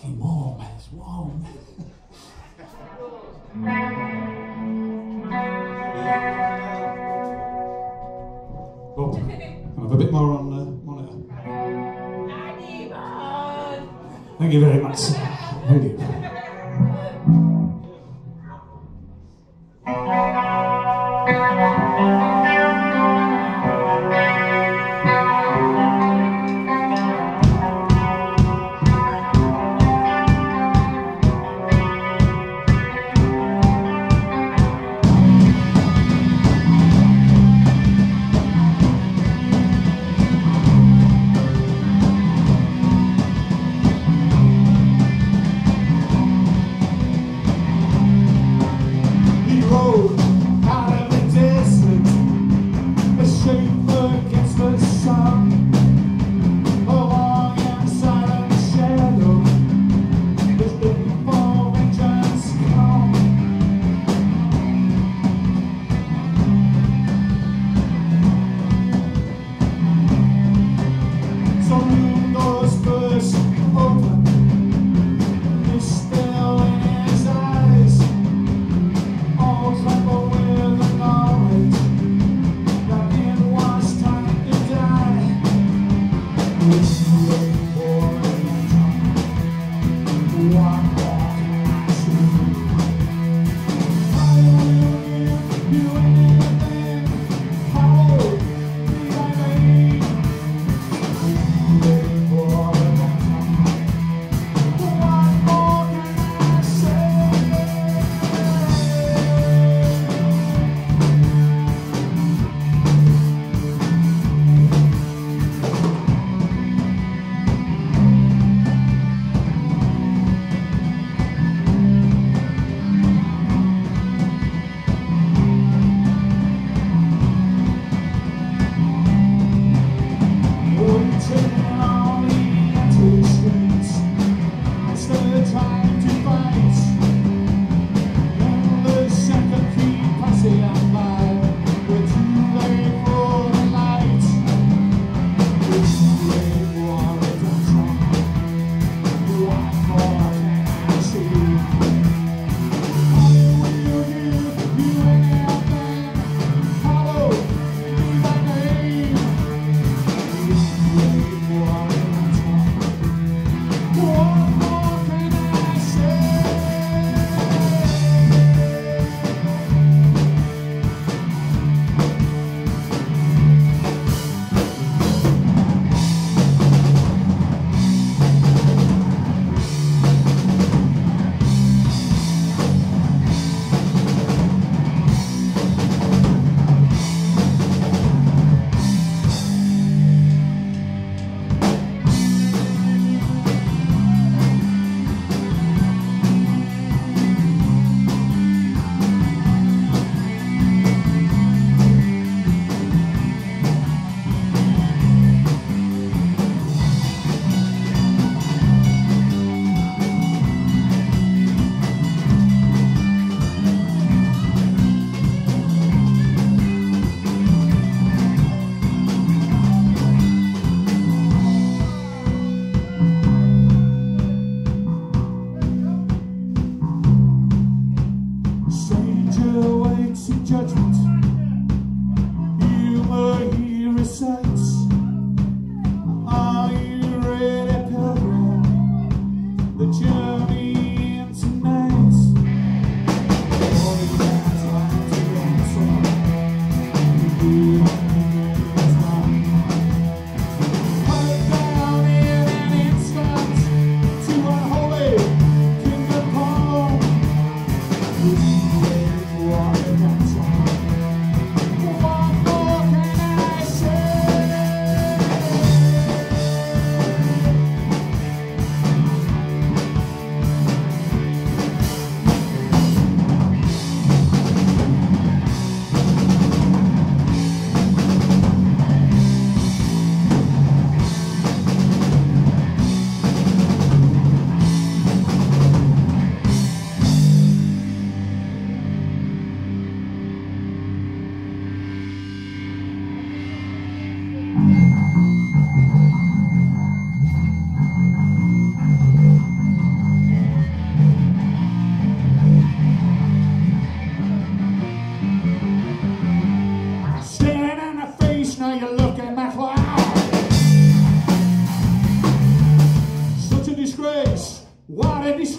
fucking warm. It's warm. Bob, can I have a bit more on the monitor? Thank you very much. Thank you.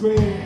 Disgrace.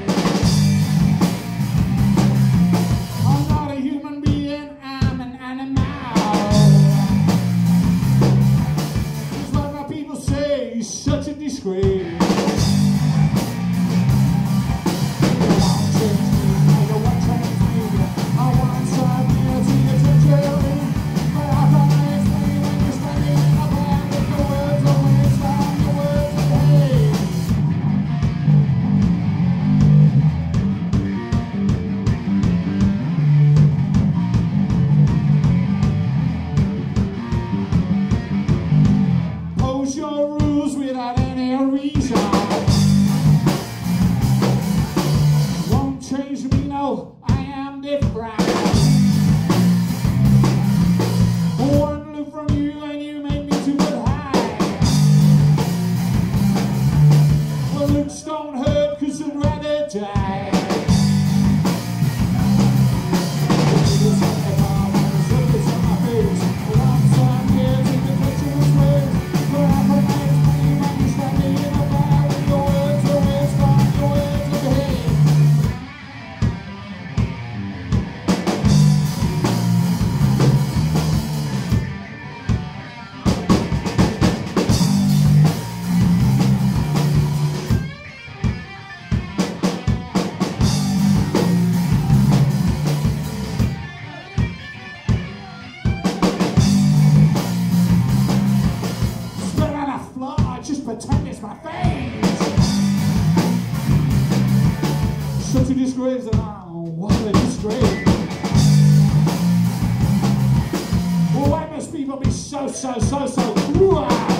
salsa, salsa crua.